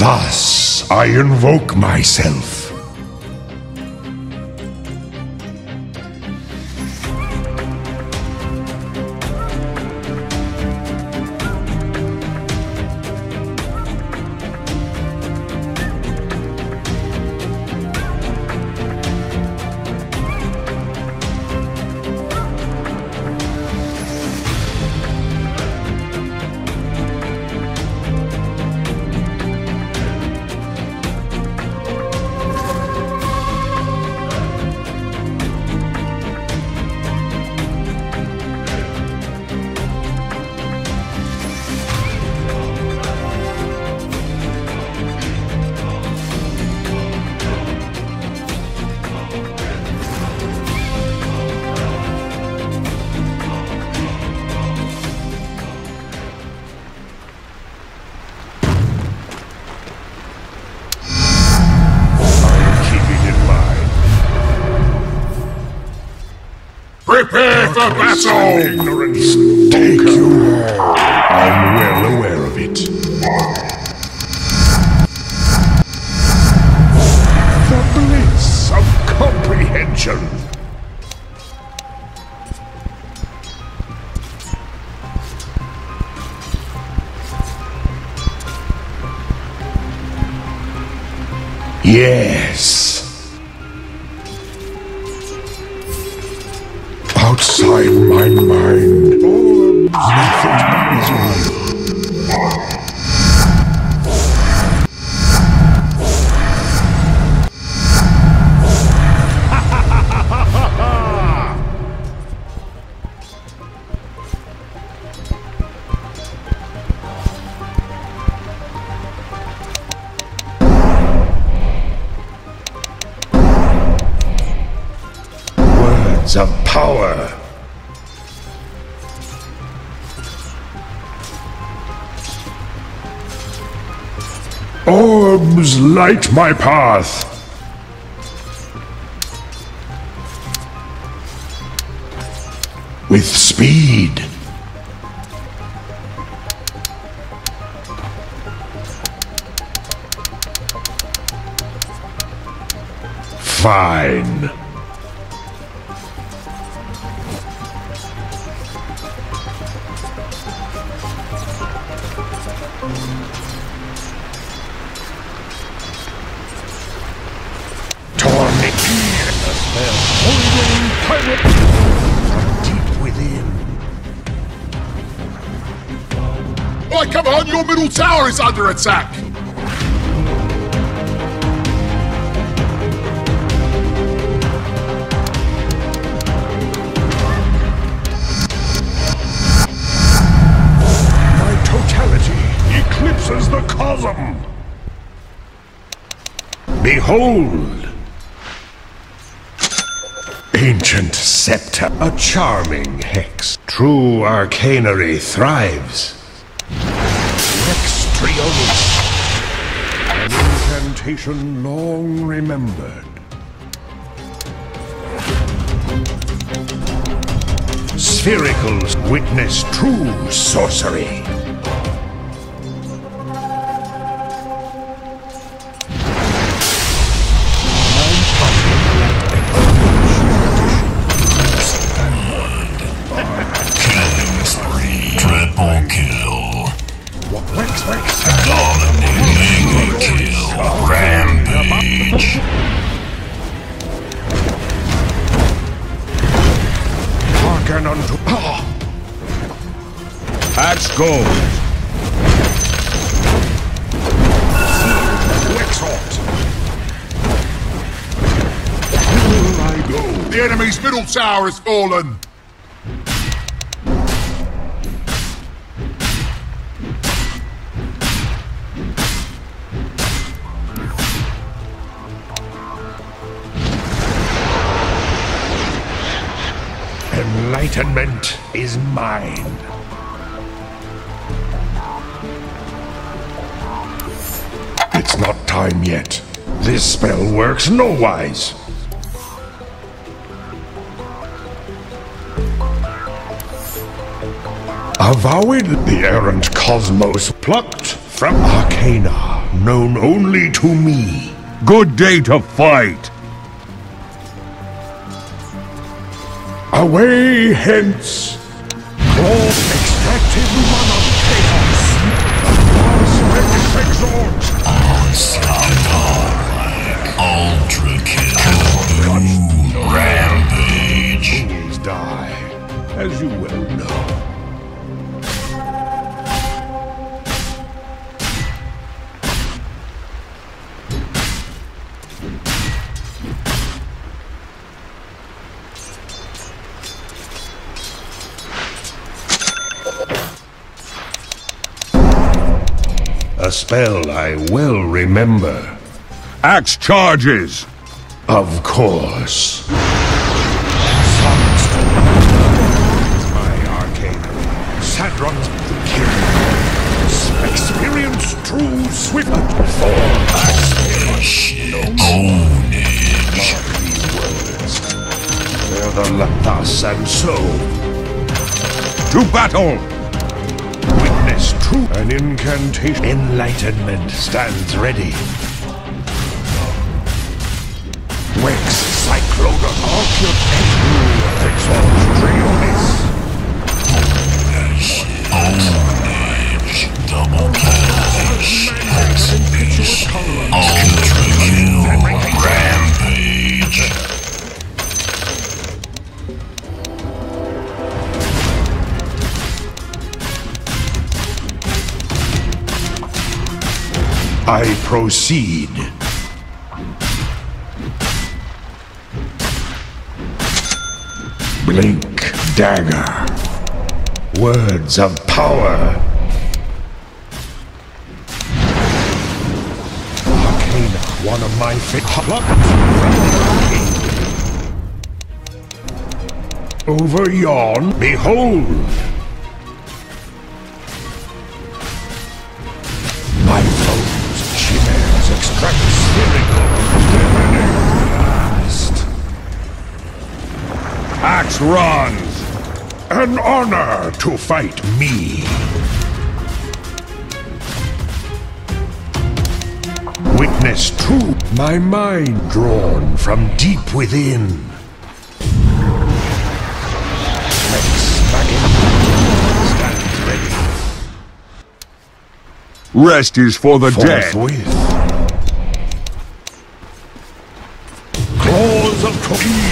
Thus I invoke myself. For battle! Ignorance, take you all. I'm well aware of it. The bliss of comprehension. Yes. My mind. Words of power. Orbs light my path. With speed. Fine. Why, come on, your middle tower is under attack! My totality eclipses the cosm. Behold! Ancient scepter, a charming hex. True arcanery thrives. An incantation long remembered. Sphericals witness true sorcery. Go. The enemy's middle tower has fallen! Enlightenment is mine. Not time yet. This spell works no wise. Avowed the errant cosmos plucked from Arcana known only to me. Good day to fight. Away hence! Claw extracted one of chaos! Cosmic exalt! Ultra. Rampage. Die, as you well know. A spell I well remember. Axe charges. Of course. My arcane. Sadrot the King. Experience true swift form. Ownage. They're the Lathas and so. To battle. True. An incantation. Enlightenment stands ready. Wex Cyclodon. Occupation. Exalt I proceed. Blink dagger. Words of power. Arcana, one of my favorite. Over yon, behold! Axe runs. An honor to fight me. Witness true, my mind drawn from deep within. Lex Machina stands ready. Rest is for the dead. Forthwith. Claws of Koki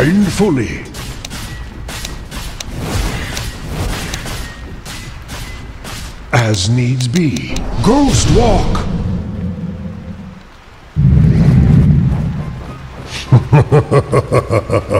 Mindfully. As needs be. Ghost walk.